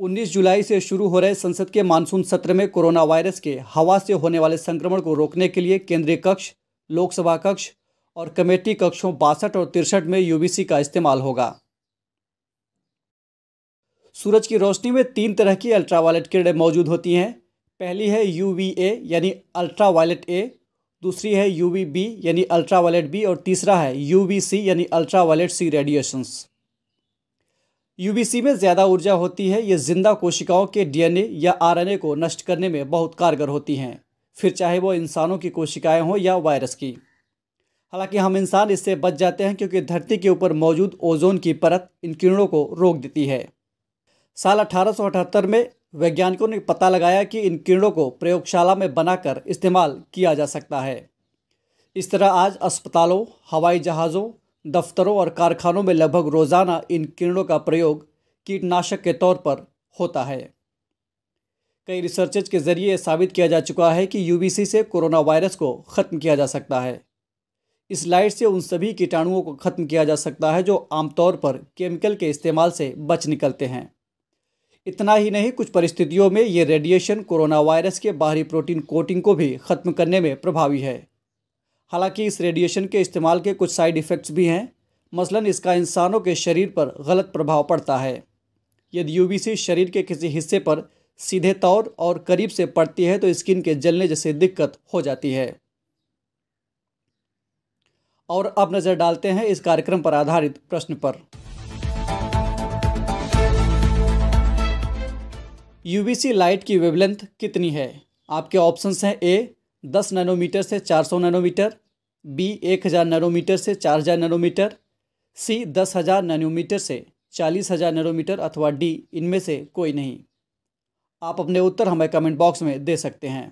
19 जुलाई से शुरू हो रहे संसद के मानसून सत्र में कोरोना वायरस के हवा से होने वाले संक्रमण को रोकने के लिए केंद्रीय कक्ष, लोकसभा कक्ष और कमेटी कक्षों बासठ और तिरसठ में यूवीसी का इस्तेमाल होगा। सूरज की रोशनी में तीन तरह की अल्ट्रावायलेट किरणें मौजूद होती हैं। पहली है यूवीए यानी अल्ट्रावायलेट ए दूसरी है यू बी यानी अल्ट्रावायलेट बी और तीसरा है यूवीसी यानी अल्ट्रावायलेट सी रेडिएशंस यूवीसी में ज़्यादा ऊर्जा होती है, ये ज़िंदा कोशिकाओं के डीएनए या आरएनए को नष्ट करने में बहुत कारगर होती हैं। फिर चाहे वो इंसानों की कोशिकाएँ हों या वायरस की। हालाँकि हम इंसान इससे बच जाते हैं क्योंकि धरती के ऊपर मौजूद ओजोन की परत इन किरणों को रोक देती है। साल अठारह सौ अठहत्तर में वैज्ञानिकों ने पता लगाया कि इन किरणों को प्रयोगशाला में बनाकर इस्तेमाल किया जा सकता है। इस तरह आज अस्पतालों, हवाई जहाज़ों दफ्तरों और कारखानों में लगभग रोज़ाना इन किरणों का प्रयोग कीटनाशक के तौर पर होता है। कई रिसर्चेज के ज़रिए साबित किया जा चुका है कि यूवीसी से कोरोना वायरस को ख़त्म किया जा सकता है। इस लाइट से उन सभी कीटाणुओं को ख़त्म किया जा सकता है जो आमतौर पर केमिकल के इस्तेमाल से बच निकलते हैं। इतना ही नहीं, कुछ परिस्थितियों में ये रेडिएशन कोरोना वायरस के बाहरी प्रोटीन कोटिंग को भी ख़त्म करने में प्रभावी है। हालाँकि इस रेडिएशन के इस्तेमाल के कुछ साइड इफ़ेक्ट्स भी हैं। मसलन इसका इंसानों के शरीर पर गलत प्रभाव पड़ता है। यदि यूवीसी शरीर के किसी हिस्से पर सीधे तौर और करीब से पड़ती है तो स्किन के जलने जैसे दिक्कत हो जाती है। और अब नज़र डालते हैं इस कार्यक्रम पर आधारित प्रश्न पर। यूवीसी लाइट की वेवलेंथ कितनी है? आपके ऑप्शंस हैं ए दस नैनोमीटर से चार सौ नैनोमीटर, बी एक हज़ार नैनोमीटर से चार हज़ार नैनोमीटर, सी दस हज़ार नैनोमीटर से चालीस हज़ार नैनोमीटर अथवा डी इनमें से कोई नहीं। आप अपने उत्तर हमें कमेंट बॉक्स में दे सकते हैं।